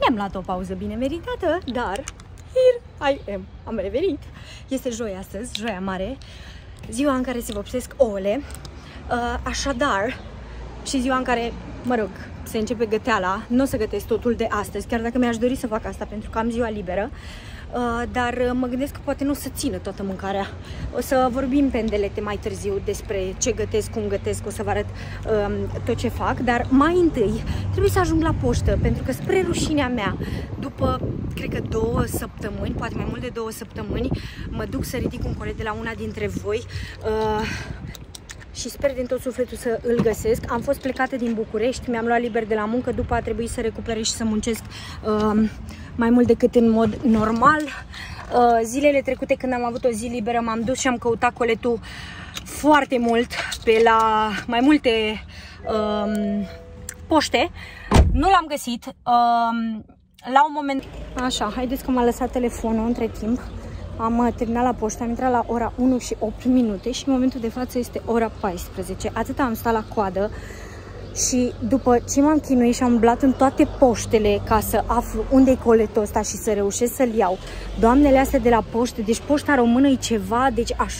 Ne-am luat o pauză bine meritată, dar here I am. Am revenit. Este joi astăzi, joia mare, ziua în care se vopsesc ouăle. Uh, așadar, și ziua în care, mă rog, se începe găteala, nu o să gătesc totul de astăzi, chiar dacă mi-aș dori să fac asta pentru că am ziua liberă. Uh, dar uh, mă gândesc că poate nu o să țină toată mâncarea. O să vorbim pe îndelete mai târziu despre ce gătesc, cum gătesc, o să vă arăt um, tot ce fac, dar mai întâi trebuie să ajung la poștă, pentru că spre rușinea mea, după, cred că două săptămâni, poate mai mult de două săptămâni, mă duc să ridic un colet de la una dintre voi. Uh, și sper din tot sufletul să îl găsesc. Am fost plecată din București, mi-am luat liber de la muncă, după a trebuit să recuperez și să muncesc uh, mai mult decât în mod normal. Uh, zilele trecute când am avut o zi liberă m-am dus și am căutat coletul foarte mult pe la mai multe um, poște. Nu l-am găsit. Um, la un moment... Așa, haideți că m-a lăsat telefonul între timp. Am uh, terminat la poștă, am intrat la ora 1 și 8 minute și în momentul de față este ora 14. Atât am stat la coadă și după ce m-am chinuit și am umblat în toate poștele ca să aflu unde e coletul ăsta și să reușesc să-l iau, doamnele astea de la poștă, deci poșta română e ceva, deci aș,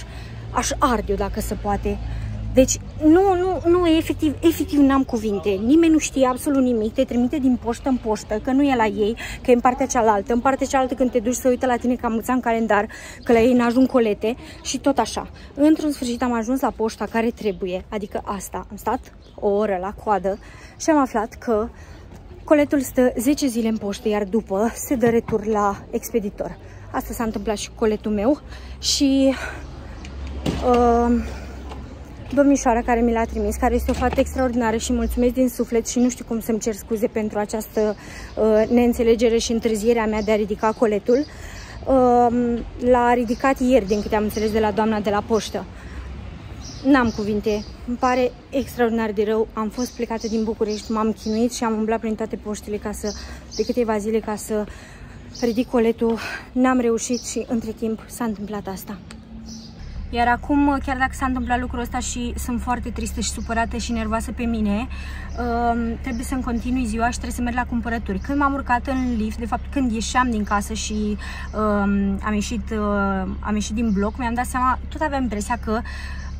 aș arde dacă se poate. Deci, nu, nu, nu, efectiv, efectiv n-am cuvinte. Nimeni nu știe absolut nimic, te trimite din poștă în poștă, că nu e la ei, că e în partea cealaltă. În partea cealaltă când te duci să uită la tine că am în calendar, că la ei n-ajung colete și tot așa. Într-un sfârșit am ajuns la poșta care trebuie, adică asta. Am stat o oră la coadă și am aflat că coletul stă 10 zile în poștă, iar după se dă retur la expeditor. Asta s-a întâmplat și cu coletul meu și... Uh, domnișoara care mi l-a trimis, care este o fată extraordinară și mulțumesc din suflet și nu știu cum să-mi cer scuze pentru această uh, neînțelegere și întârzierea mea de a ridica coletul. Uh, l-a ridicat ieri, din câte am înțeles de la doamna de la poștă. N-am cuvinte, îmi pare extraordinar de rău. Am fost plecată din București, m-am chinuit și am umblat prin toate poștele ca să, de câteva zile ca să ridic coletul. N-am reușit și între timp s-a întâmplat asta. Iar acum, chiar dacă s-a întâmplat lucrul ăsta și sunt foarte tristă și supărată și nervoasă pe mine, uh, trebuie să-mi continui ziua și trebuie să merg la cumpărături. Când m-am urcat în lift, de fapt când ieșeam din casă și uh, am, ieșit, uh, am ieșit din bloc, mi-am dat seama, tot aveam impresia că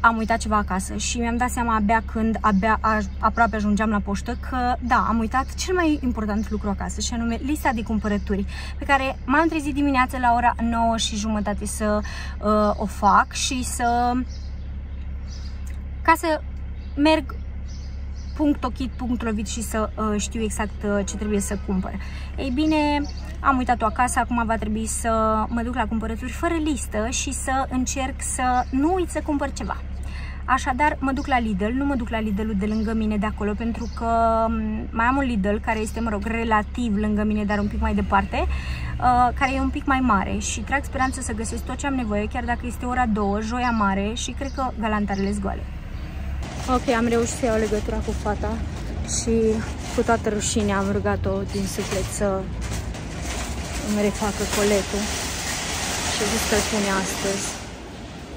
am uitat ceva acasă și mi-am dat seama abia când abia aproape ajungeam la poștă că da, am uitat cel mai important lucru acasă și anume lista de cumpărături pe care m-am trezit dimineața la ora 9 și jumătate să uh, o fac și să ca să merg punct ochit, punct lovit și să uh, știu exact uh, ce trebuie să cumpăr. Ei bine, am uitat-o acasă, acum va trebui să mă duc la cumpărături fără listă și să încerc să nu uit să cumpăr ceva. Așadar, mă duc la Lidl, nu mă duc la Lidl-ul de lângă mine de acolo, pentru că mai am un Lidl care este, mă rog, relativ lângă mine, dar un pic mai departe, uh, care e un pic mai mare și trag speranță să găsesc tot ce am nevoie, chiar dacă este ora 2, joia mare și cred că galantarele goale. Ok, am reușit să iau legătura cu fata și cu toată rușinea am rugat-o din suflet să îmi refacă coletul și zis că pune astăzi.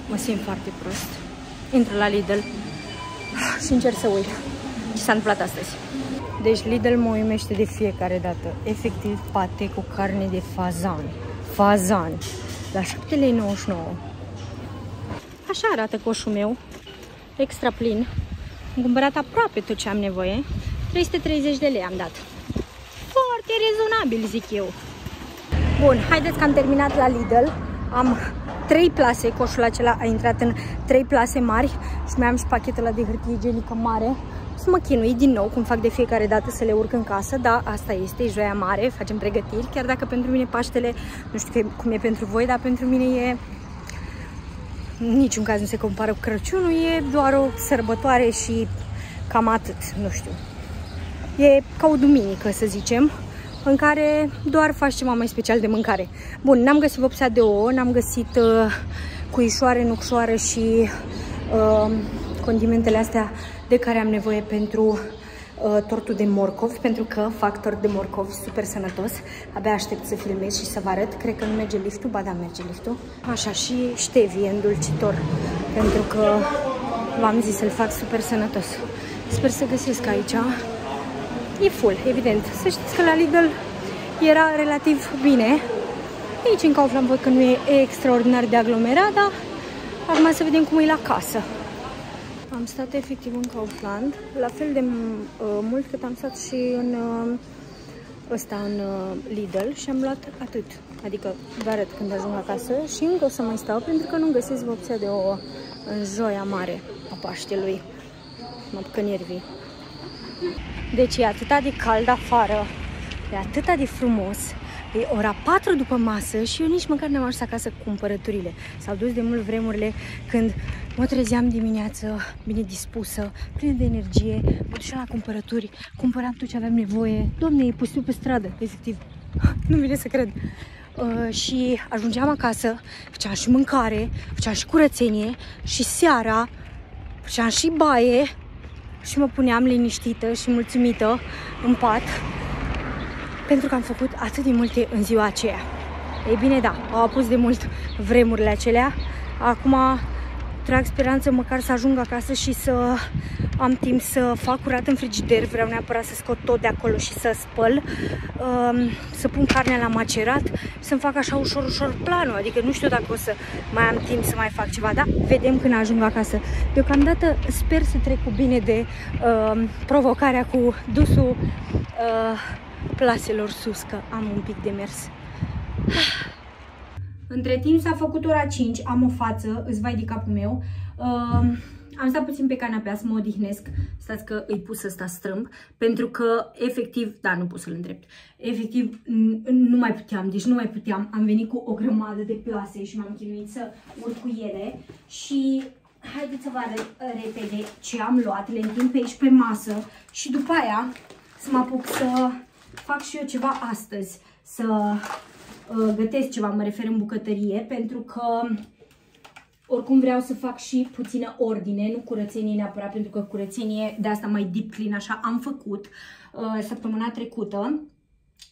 Mă simt foarte prost intru la Lidl și încerc să uit ce s-a întâmplat astăzi. Deci Lidl mă uimește de fiecare dată. Efectiv pate cu carne de fazan. Fazan. La 7,99 lei. Așa arată coșul meu. Extra plin. Am cumpărat aproape tot ce am nevoie. 330 de lei am dat. Foarte rezonabil, zic eu. Bun, haideți că am terminat la Lidl. Am trei plase, coșul acela a intrat în trei plase mari și mai am și pachetele de hârtie igienică mare. Să mă chinui din nou, cum fac de fiecare dată, să le urc în casă, da, asta este, e joia mare, facem pregătiri, chiar dacă pentru mine Paștele, nu știu cum e pentru voi, dar pentru mine e niciun caz nu se compară cu Crăciunul, e doar o sărbătoare și cam atât, nu știu. E ca o duminică, să zicem, în care doar faci ceva mai special de mâncare. Bun, n-am găsit vopsea de ouă, n-am găsit uh, cuișoare, nucșoară și uh, condimentele astea de care am nevoie pentru uh, tortul de morcov, pentru că fac tort de morcov super sănătos. Abia aștept să filmez și să vă arăt. Cred că nu merge liftul, ba da, merge liftul. Așa, și ștevie îndulcitor, pentru că v-am zis să-l fac super sănătos. Sper să găsesc aici E full, evident. Să știți că la Lidl era relativ bine. Aici în Kaufland văd că nu e extraordinar de aglomerat, dar acum să vedem cum e la casă. Am stat efectiv în Kaufland, la fel de uh, mult cât am stat și în uh, ăsta, în uh, Lidl și am luat atât. Adică vă arăt când ajung acasă și încă o să mai stau pentru că nu găsesc opția de ouă în joia mare a Paștelui. Mă că nervii. Deci e atâta de cald afară, e atâta de frumos. E ora 4 după masă și eu nici măcar n-am ajuns acasă cu cumpărăturile. S-au dus de mult vremurile când mă trezeam dimineață bine dispusă, plină de energie, mă duceam la cumpărături, cumpăram tot ce aveam nevoie. Doamne, e pustiu pe stradă, efectiv. nu vine să cred. Uh, și ajungeam acasă, făceam și mâncare, făceam și curățenie și seara făceam și baie și mă puneam liniștită și mulțumită în pat pentru că am făcut atât de multe în ziua aceea. Ei bine, da, au apus de mult vremurile acelea. Acum trag speranță măcar să ajung acasă și să am timp să fac curat în frigider. Vreau neapărat să scot tot de acolo și să spăl, um, să pun carnea la macerat, să-mi fac așa ușor, ușor planul. Adică nu știu dacă o să mai am timp să mai fac ceva, da? Vedem când ajung acasă. Deocamdată sper să trec cu bine de uh, provocarea cu dusul uh, plaselor sus, că am un pic de mers. Între timp s-a făcut ora 5, am o față, îți vai de capul meu. Uh, am stat puțin pe canapea să mă odihnesc. Stați că îi pus ăsta strâmb, pentru că efectiv, da, nu pot să-l îndrept. Efectiv, nu mai puteam, deci nu mai puteam. Am venit cu o grămadă de plase și m-am chinuit să urc cu ele și haideți să vă arăt repede ce am luat. Le întind pe aici pe masă și după aia să mă apuc să fac și eu ceva astăzi. Să uh, gătesc ceva, mă refer în bucătărie, pentru că oricum vreau să fac și puțină ordine, nu curățenie neapărat, pentru că curățenie de asta mai deep clean, așa am făcut uh, săptămâna trecută.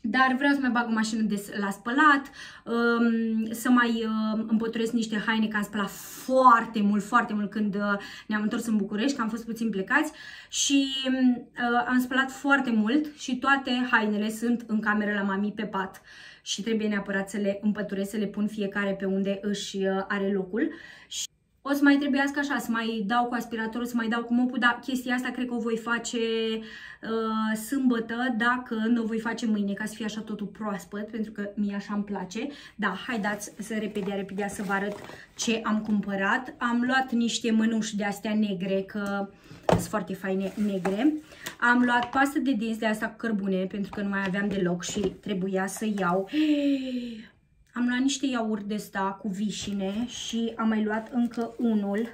Dar vreau să mai bag o mașină de la spălat, um, să mai uh, împăturesc niște haine, că am spălat foarte mult, foarte mult când uh, ne-am întors în București, că am fost puțin plecați și uh, am spălat foarte mult și toate hainele sunt în cameră la mami pe pat și trebuie neapărat să le împăturesc, să le pun fiecare pe unde își are locul. Și o să mai trebuiască așa, să mai dau cu aspiratorul, să mai dau cu mopul, dar chestia asta cred că o voi face uh, sâmbătă, dacă nu o voi face mâine, ca să fie așa totul proaspăt, pentru că mie așa îmi place. Da, haideți să repede, repede să vă arăt ce am cumpărat. Am luat niște mânuși de astea negre, că sunt foarte faine negre. Am luat pastă de dinți de asta cu cărbune, pentru că nu mai aveam deloc și trebuia să iau. Am luat niște iaurt de ăsta cu vișine și am mai luat încă unul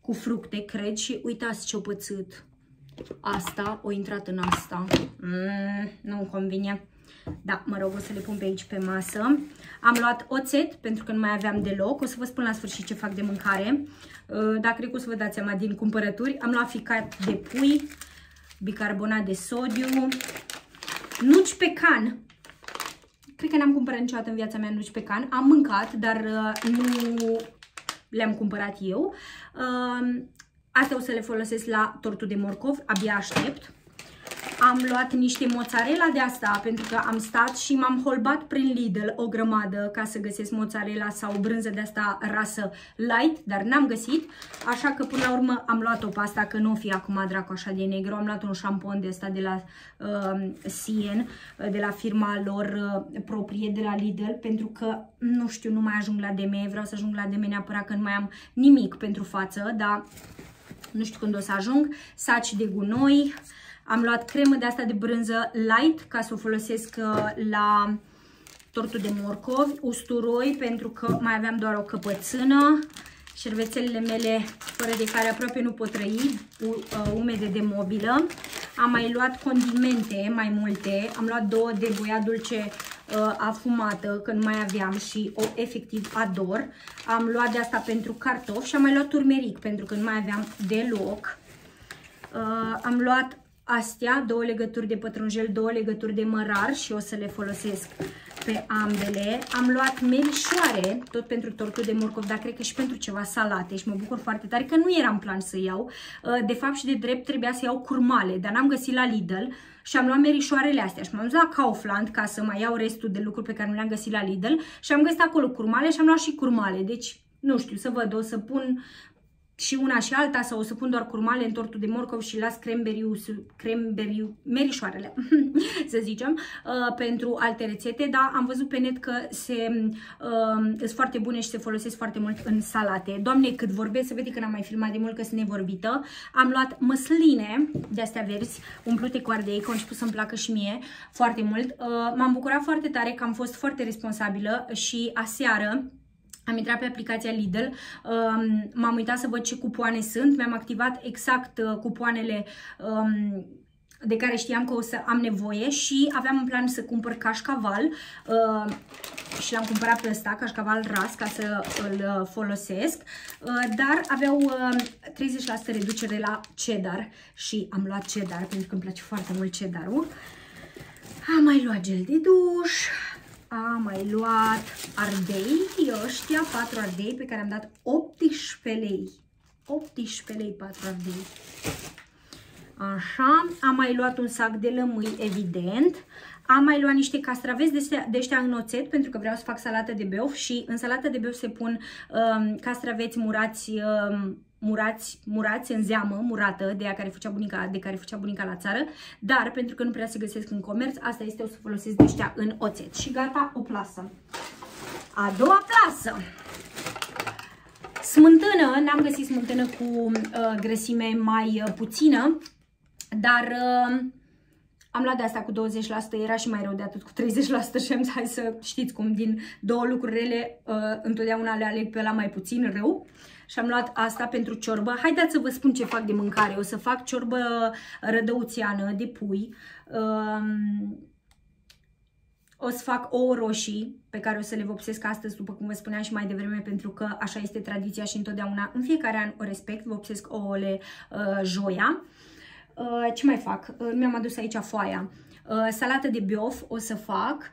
cu fructe, cred, și uitați ce-o pățit. Asta, o intrat în asta. Mm, nu-mi convine. Da, mă rog, o să le pun pe aici pe masă. Am luat oțet, pentru că nu mai aveam deloc. O să vă spun la sfârșit ce fac de mâncare. Uh, Dacă cred că o să vă dați seama din cumpărături. Am luat ficat de pui, bicarbonat de sodiu, nuci pe can. Cred că n-am cumpărat niciodată în viața mea nuci pe can. Am mâncat, dar uh, nu le-am cumpărat eu. Uh, astea o să le folosesc la tortul de morcov, abia aștept. Am luat niște mozzarella de asta pentru că am stat și m-am holbat prin Lidl o grămadă ca să găsesc mozzarella sau brânză de asta rasă light, dar n-am găsit. Așa că până la urmă am luat-o pe asta, că nu o fi acum dracu așa de negru. Am luat un șampon de asta de la uh, Sien, de la firma lor uh, proprie de la Lidl, pentru că, nu știu, nu mai ajung la DM, vreau să ajung la DM neapărat că nu mai am nimic pentru față, dar nu știu când o să ajung. Saci de gunoi, am luat cremă de asta de brânză light ca să o folosesc uh, la tortul de morcovi, usturoi pentru că mai aveam doar o căpățână, șervețelele mele fără de care aproape nu pot trăi, uh, umede de mobilă. Am mai luat condimente mai multe, am luat două de boia dulce uh, afumată, că nu mai aveam și o efectiv ador. Am luat de asta pentru cartofi și am mai luat turmeric pentru că nu mai aveam deloc. Uh, am luat astea, două legături de pătrunjel, două legături de mărar și o să le folosesc pe ambele. Am luat merișoare, tot pentru tortul de morcov, dar cred că și pentru ceva salate și mă bucur foarte tare că nu eram plan să iau. Uh, de fapt și de drept trebuia să iau curmale, dar n-am găsit la Lidl și am luat merișoarele astea și m-am dus la Kaufland ca să mai iau restul de lucruri pe care nu le-am găsit la Lidl și am găsit acolo curmale și am luat și curmale. Deci, nu știu, să văd, o să pun și una și alta sau o să pun doar curmale în tortul de morcov și las cremberiu, cremberiu merișoarele, să zicem, uh, pentru alte rețete, dar am văzut pe net că se, uh, sunt foarte bune și se folosesc foarte mult în salate. Doamne, cât vorbesc, să vede că n-am mai filmat de mult că sunt nevorbită. Am luat măsline de astea verzi, umplute cu ardei, că au început să-mi placă și mie foarte mult. Uh, M-am bucurat foarte tare că am fost foarte responsabilă și aseară am intrat pe aplicația Lidl, um, m-am uitat să văd ce cupoane sunt, mi-am activat exact uh, cupoanele um, de care știam că o să am nevoie și aveam în plan să cumpăr cașcaval uh, și l-am cumpărat pe ăsta, cașcaval ras, ca să îl uh, folosesc, dar aveau 30% reducere la cheddar și am luat cheddar pentru că îmi place foarte mult cheddarul. Am mai luat gel de duș, am mai luat ardei, ăștia, 4 ardei pe care am dat 18 lei. 18 lei 4 ardei. Așa, am mai luat un sac de lămâi, evident. Am mai luat niște castraveți de, de ăștia în oțet, pentru că vreau să fac salată de beof și în salată de beof se pun um, castraveți murați um, murați, murați în zeamă, murată, de, care făcea bunica, de care făcea bunica la țară, dar pentru că nu prea se găsesc în comerț, asta este, o să folosesc de ăștia în oțet. Și gata, o plasă. A doua plasă. Smântână, n-am găsit smântână cu uh, grăsime mai uh, puțină, dar uh, am luat de asta cu 20%, era și mai rău de atât cu 30% și am zis, hai să știți cum, din două lucruri rele, uh, întotdeauna le aleg pe la mai puțin rău. Și am luat asta pentru ciorbă. Haideți să vă spun ce fac de mâncare. O să fac ciorbă rădăuțiană de pui. Um, o să fac ouă roșii pe care o să le vopsesc astăzi, după cum vă spuneam și mai devreme, pentru că așa este tradiția și întotdeauna în fiecare an o respect, vopsesc ouăle uh, joia. Uh, ce mai fac? Uh, Mi-am adus aici foaia. Uh, salată de biof o să fac.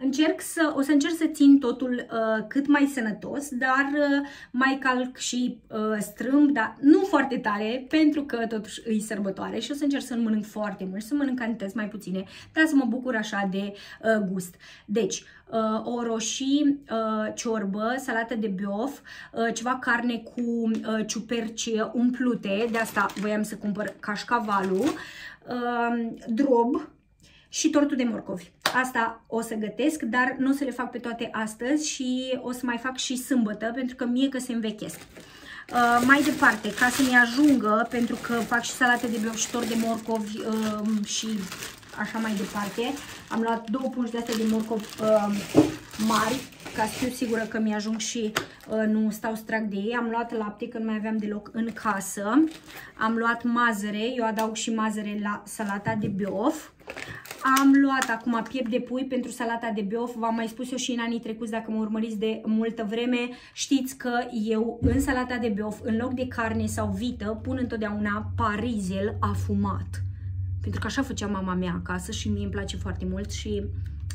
Uh, Încerc să, o să încerc să țin totul uh, cât mai sănătos, dar uh, mai calc și uh, strâmb, dar nu foarte tare, pentru că totuși îi sărbătoare și o să încerc să nu mănânc foarte mult, să mănânc cantități mai puține, dar să mă bucur așa de uh, gust. Deci, uh, o roșii, uh, ciorbă, salată de biof, uh, ceva carne cu uh, ciuperci umplute, de asta voiam să cumpăr cașcavalul, uh, drob, și tortul de morcovi. Asta o să gătesc, dar nu o să le fac pe toate astăzi și o să mai fac și sâmbătă, pentru că mie că se învechesc. Uh, mai departe, ca să-mi ajungă, pentru că fac și salate de bioc și tort de morcovi uh, și așa mai departe, am luat două pungi de astea de morcovi uh, mari, ca să fiu sigură că mi-ajung și uh, nu stau strag de ei. Am luat lapte când mai aveam deloc în casă. Am luat mazăre, eu adaug și mazăre la salata de biof. Am luat acum piept de pui pentru salata de biof, v-am mai spus eu și în anii trecuți, dacă mă urmăriți de multă vreme, știți că eu în salata de biof, în loc de carne sau vită, pun întotdeauna parizel afumat. Pentru că așa făcea mama mea acasă și mie îmi place foarte mult și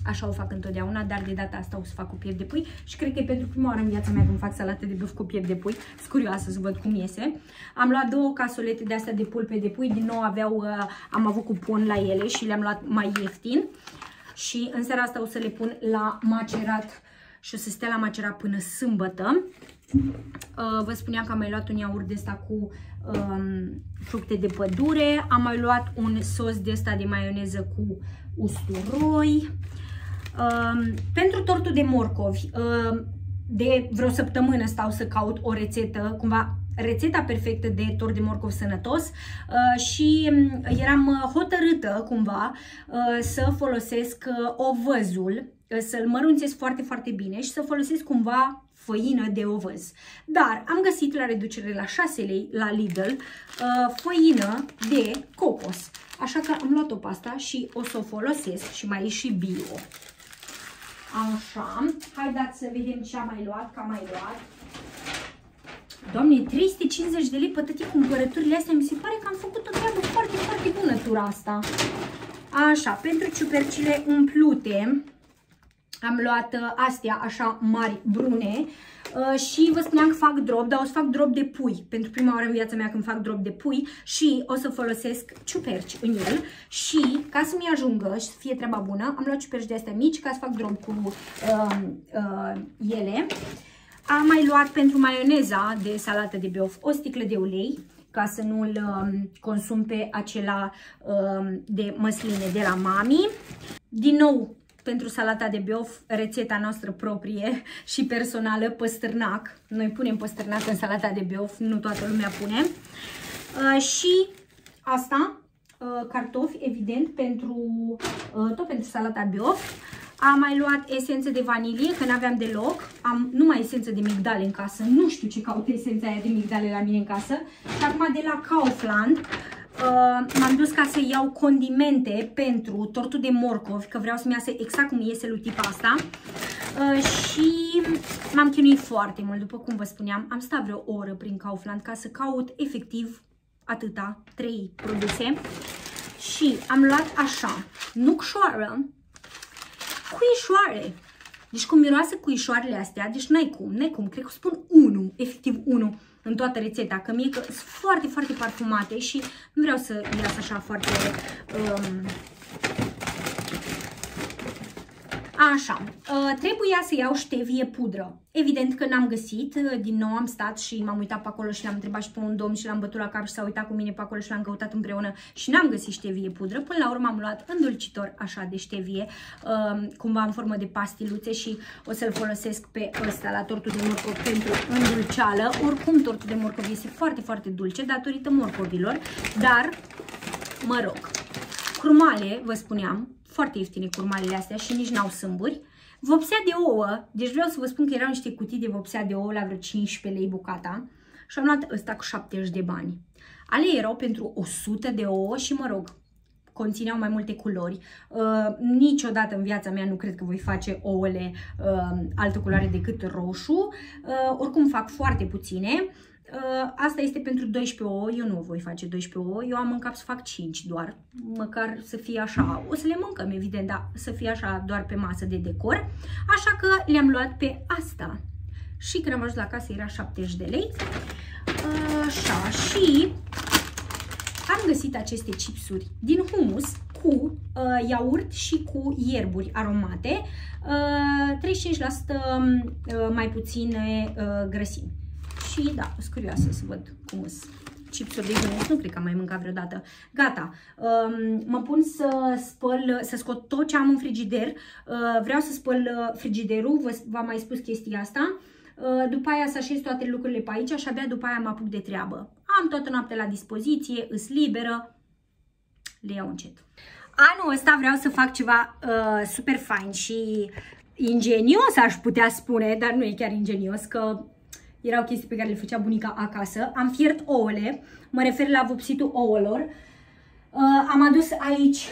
Așa o fac întotdeauna, dar de data asta o să fac cu piept de pui și cred că e pentru prima oară în viața mea când fac salată de buf cu piept de pui. Sunt curioasă să văd cum iese. Am luat două casolete de astea de pulpe de pui, din nou aveau, uh, am avut cupon la ele și le-am luat mai ieftin. Și în seara asta o să le pun la macerat și o să stea la macerat până sâmbătă. Uh, vă spuneam că am mai luat un iaurt de ăsta cu um, fructe de pădure. Am mai luat un sos de ăsta de maioneză cu usturoi. Um, pentru tortul de morcovi, um, de vreo săptămână stau să caut o rețetă, cumva rețeta perfectă de tort de morcov sănătos uh, și um, eram hotărâtă cumva uh, să folosesc uh, ovăzul, să-l mărunțesc foarte, foarte bine și să folosesc cumva făină de ovăz. Dar am găsit la reducere la 6 lei la Lidl făină de cocos. Așa că am luat-o pasta și o să o folosesc și mai e și bio. Așa, haideți să vedem ce am mai luat, că am mai luat. Doamne, 350 de lei pe toate cumpărăturile astea, mi se pare că am făcut o treabă foarte, foarte bună tura asta. Așa, pentru ciupercile umplute am luat uh, astea așa mari, brune uh, și vă spuneam că fac drop, dar o să fac drop de pui. Pentru prima oară în viața mea când fac drop de pui și o să folosesc ciuperci în el și ca să-mi ajungă și să fie treaba bună, am luat ciuperci de astea mici ca să fac drop cu uh, uh, ele. Am mai luat pentru maioneza de salată de biof o sticlă de ulei ca să nu-l um, consum pe acela um, de măsline de la mami. Din nou, pentru salata de biof, rețeta noastră proprie și personală, păstârnac. Noi punem păstârnac în salata de biof, nu toată lumea pune. Uh, și asta, uh, cartofi, evident, pentru, uh, tot pentru salata biof. Am mai luat esență de vanilie, că n-aveam deloc. Am numai esență de migdale în casă. Nu știu ce caut esența aia de migdale la mine în casă. Și acum de la Kaufland uh, m-am dus ca să iau condimente pentru tortul de morcov, că vreau să-mi iasă exact cum iese lui tipa asta. Uh, și m-am chinuit foarte mult, după cum vă spuneam. Am stat vreo oră prin Kaufland ca să caut efectiv atâta, trei produse. Și am luat așa, nucșoară, cuișoare. Deci cum miroase cuișoarele astea, deci n-ai cum, n-ai cum, cred că spun 1, efectiv 1 în toată rețeta, că mie că sunt foarte, foarte parfumate și nu vreau să iasă așa foarte um, Așa, uh, trebuia să iau ștevie pudră. Evident că n-am găsit, uh, din nou am stat și m-am uitat pe acolo și l-am întrebat și pe un domn și l-am bătut la cap și s-a uitat cu mine pe acolo și l-am căutat împreună și n-am găsit ștevie pudră. Până la urmă am luat îndulcitor așa de ștevie, um, cumva în formă de pastiluțe și o să-l folosesc pe ăsta la tortul de morcov pentru îndulceală. Oricum tortul de morcov este foarte, foarte dulce datorită morcovilor, dar mă rog. Crumale, vă spuneam, foarte ieftine curmalele astea și nici n-au sâmburi. Vopsea de ouă, deci vreau să vă spun că erau niște cutii de vopsea de ouă la vreo 15 lei bucata și am luat ăsta cu 70 de bani. Ale erau pentru 100 de ouă și mă rog, conțineau mai multe culori. Uh, niciodată în viața mea nu cred că voi face ouăle uh, altă culoare decât roșu. Uh, oricum fac foarte puține. Uh, asta este pentru 12 ouă, eu nu voi face 12 ouă, eu am în cap să fac 5 doar, măcar să fie așa, o să le mâncăm evident, dar să fie așa doar pe masă de decor, așa că le-am luat pe asta. Și când am ajuns la casă era 70 de lei, așa și am găsit aceste chipsuri din humus cu uh, iaurt și cu ierburi aromate, uh, 35% uh, mai puține uh, grăsimi și da, sunt curioasă să văd cum sunt chipsuri de humus, nu cred că am mai mâncat vreodată. Gata, um, mă pun să spăl, să scot tot ce am în frigider. Uh, vreau să spăl uh, frigiderul, v-am mai spus chestia asta. Uh, după aia să așez toate lucrurile pe aici și abia după aia mă apuc de treabă. Am toată noaptea la dispoziție, îs liberă, le iau încet. Anul ăsta vreau să fac ceva uh, super fain și ingenios, aș putea spune, dar nu e chiar ingenios, că erau chestii pe care le făcea bunica acasă. Am fiert ouăle, mă refer la vopsitul ouălor. Uh, am adus aici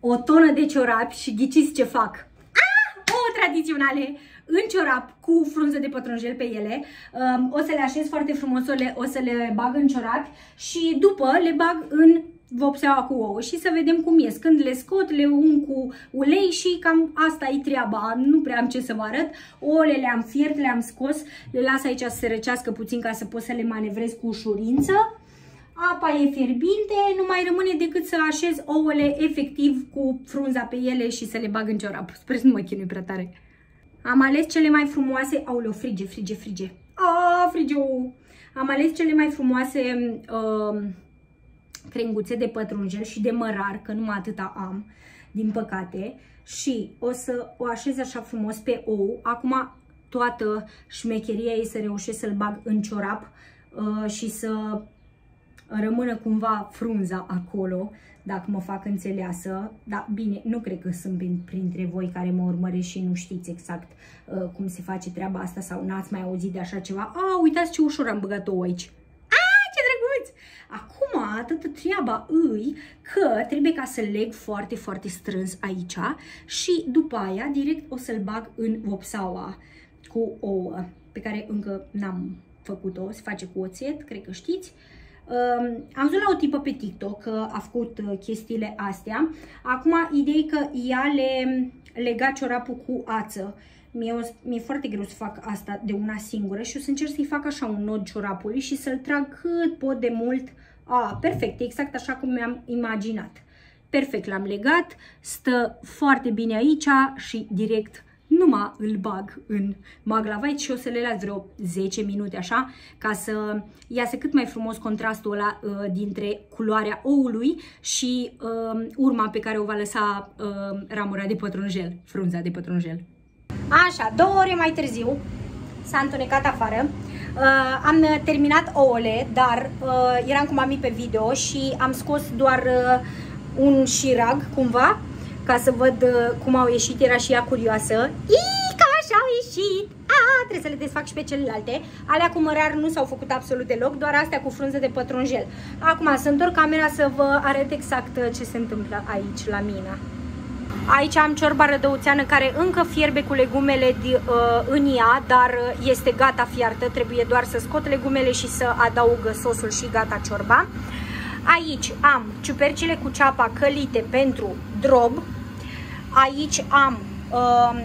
o tonă de ciorapi și ghiciți ce fac. Ah! O tradiționale în ciorap cu frunză de pătrunjel pe ele. Um, o să le așez foarte frumos, o, le, o să le bag în ciorapi și după le bag în vopseaua cu ouă și să vedem cum ies. Când le scot, le un cu ulei și cam asta e treaba. Nu prea am ce să vă arăt. Ouăle le-am fiert, le-am scos, le las aici să se răcească puțin ca să pot să le manevrez cu ușurință. Apa e fierbinte, nu mai rămâne decât să așez ouăle efectiv cu frunza pe ele și să le bag în ciorap. Sper să nu mă chinui prea tare. Am ales cele mai frumoase, auleo, frige, frige, frige. A, frige, -o. Am ales cele mai frumoase uh, crenguțe de pătrunjel și de mărar, că numai atâta am, din păcate. Și o să o așez așa frumos pe ou. Acum toată șmecheria ei să reușesc să-l bag în ciorap uh, și să rămână cumva frunza acolo, dacă mă fac înțeleasă. Dar bine, nu cred că sunt printre voi care mă urmăreți și nu știți exact uh, cum se face treaba asta sau n-ați mai auzit de așa ceva. A, uitați ce ușor am băgat ou aici. Acum, toată treaba îi că trebuie ca să leg foarte, foarte strâns aici și după aia direct o să-l bag în vopsaua cu ouă, pe care încă n-am făcut-o, se face cu oțet, cred că știți. Um, am văzut la o tipă pe TikTok că a făcut uh, chestiile astea. Acum, ideea e că ea le lega ciorapul cu ață. Mie, mi-e foarte greu să fac asta de una singură și o să încerc să-i fac așa un nod ciorapului și să-l trag cât pot de mult. A, perfect, exact așa cum mi-am imaginat. Perfect, l-am legat, stă foarte bine aici și direct numai îl bag în maglavait și o să le las vreo 10 minute așa, ca să iasă cât mai frumos contrastul ăla uh, dintre culoarea oului și uh, urma pe care o va lăsa uh, ramura de pătrunjel, frunza de pătrunjel. Așa, două ore mai târziu s-a întunecat afară. Uh, am terminat ouăle, dar uh, eram cu mami pe video și am scos doar uh, un șirag, cumva, ca să văd uh, cum au ieșit, era și ea curioasă. Ii, ca așa au ieșit! A, trebuie să le desfac și pe celelalte. Alea cu mărar nu s-au făcut absolut deloc, doar astea cu frunze de pătrunjel. Acum să întorc camera să vă arăt exact uh, ce se întâmplă aici la mine. Aici am ciorba rădăuțeană care încă fierbe cu legumele uh, în ea, dar este gata fiartă. Trebuie doar să scot legumele și să adaug sosul și gata ciorba. Aici am ciupercile cu ceapa călite pentru drob, Aici am uh,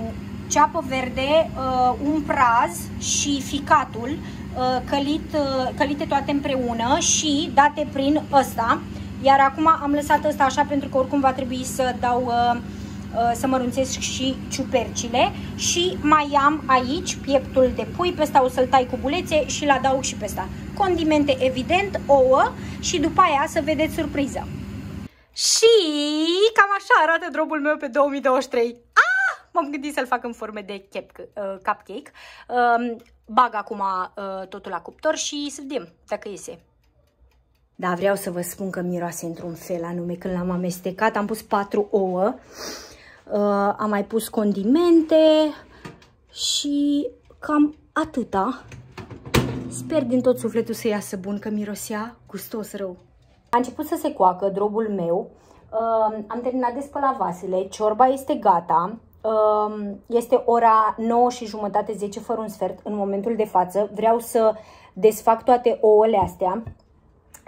ceapă verde, uh, un praz și ficatul uh, călit, uh, călite toate împreună și date prin ăsta. Iar acum am lăsat ăsta așa pentru că oricum va trebui să dau uh, uh, să mărunțesc și ciupercile și mai am aici pieptul de pui, pe ăsta o să-l tai cu bulețe și l adaug și pe ăsta. Condimente evident, ouă și după aia să vedeți surpriză. Și cam așa arată drobul meu pe 2023. Ah! M-am gândit să-l fac în forme de cap, uh, cupcake. Uh, bag acum uh, totul la cuptor și să vedem dacă iese. Da, vreau să vă spun că miroase într-un fel anume când l-am amestecat. Am pus patru ouă, uh, am mai pus condimente și cam atâta. Sper din tot sufletul să iasă bun, că mirosea gustos rău. A început să se coacă drobul meu, uh, am terminat de spălat vasele, ciorba este gata, uh, este ora 9 și jumătate, 10 fără un sfert în momentul de față. Vreau să desfac toate ouăle astea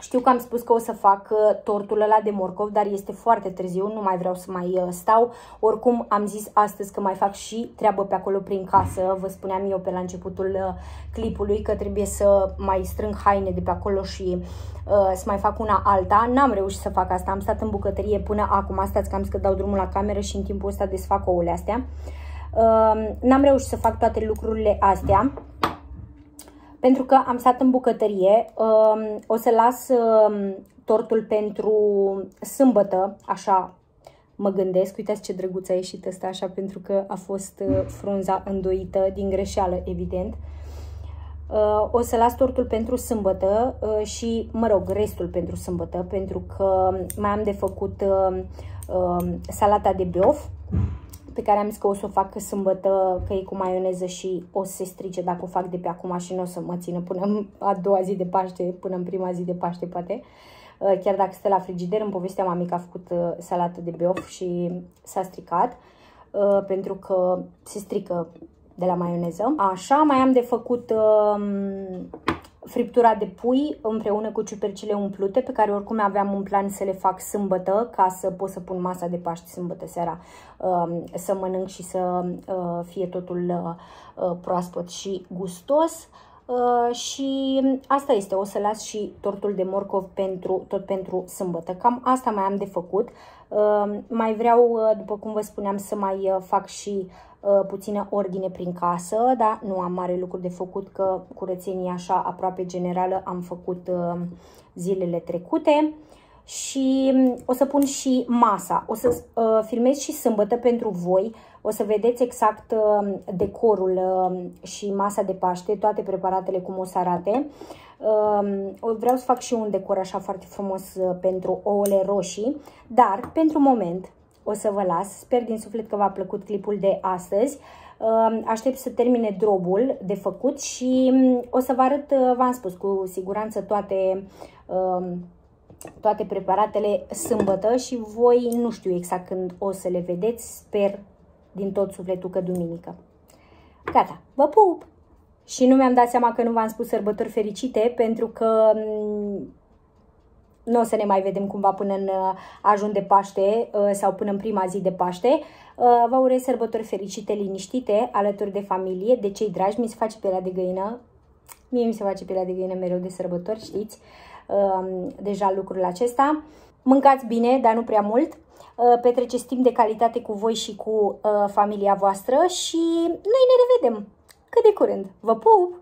știu că am spus că o să fac uh, tortul ăla de morcov, dar este foarte târziu, nu mai vreau să mai uh, stau. Oricum am zis astăzi că mai fac și treabă pe acolo prin casă. Vă spuneam eu pe la începutul uh, clipului că trebuie să mai strâng haine de pe acolo și uh, să mai fac una alta. N-am reușit să fac asta, am stat în bucătărie până acum. Stați că am zis că dau drumul la cameră și în timpul ăsta desfac ouăle astea. Uh, N-am reușit să fac toate lucrurile astea pentru că am stat în bucătărie. Um, o să las um, tortul pentru sâmbătă, așa mă gândesc. Uitați ce drăguț a ieșit ăsta așa, pentru că a fost uh, frunza îndoită din greșeală, evident. Uh, o să las tortul pentru sâmbătă uh, și, mă rog, restul pentru sâmbătă, pentru că mai am de făcut um, salata de biof pe care am zis că o să o fac sâmbătă, că e cu maioneză și o să se strice dacă o fac de pe acum și nu o să mă țină până a doua zi de Paște, până în prima zi de Paște, poate. Uh, chiar dacă stă la frigider, în povestea mami că a făcut uh, salată de beof și s-a stricat, uh, pentru că se strică de la maioneză. Așa, mai am de făcut um, friptura de pui împreună cu ciupercile umplute, pe care oricum aveam un plan să le fac sâmbătă, ca să pot să pun masa de Paște sâmbătă seara, um, să mănânc și să uh, fie totul uh, uh, proaspăt și gustos. și asta este, o să las și tortul de morcov pentru, tot pentru sâmbătă. Cam asta mai am de făcut. mai vreau, după cum vă spuneam, să mai fac și Uh, puțină ordine prin casă, dar nu am mare lucru de făcut că curățenia așa aproape generală am făcut uh, zilele trecute și um, o să pun și masa. O să uh, filmez și sâmbătă pentru voi. O să vedeți exact uh, decorul uh, și masa de Paște, toate preparatele cum o să arate. Uh, vreau să fac și un decor așa foarte frumos uh, pentru ouăle roșii, dar pentru moment o să vă las. Sper din suflet că v-a plăcut clipul de astăzi. Aștept să termine drobul de făcut și mm, o să vă arăt, uh, v-am spus, cu siguranță toate, um, toate preparatele sâmbătă și voi nu știu exact când o să le vedeți. Sper din tot sufletul că duminică. Gata, vă pup! Și nu mi-am dat seama că nu v-am spus sărbători fericite pentru că mm, nu o să ne mai vedem cumva până în ajun de Paște sau până în prima zi de Paște. Vă urez sărbători fericite, liniștite, alături de familie, de cei dragi. Mi se face pielea de găină. Mie mi se face pielea de găină mereu de sărbători, știți deja lucrul acesta. Mâncați bine, dar nu prea mult. Petreceți timp de calitate cu voi și cu familia voastră și noi ne revedem cât de curând. Vă pup!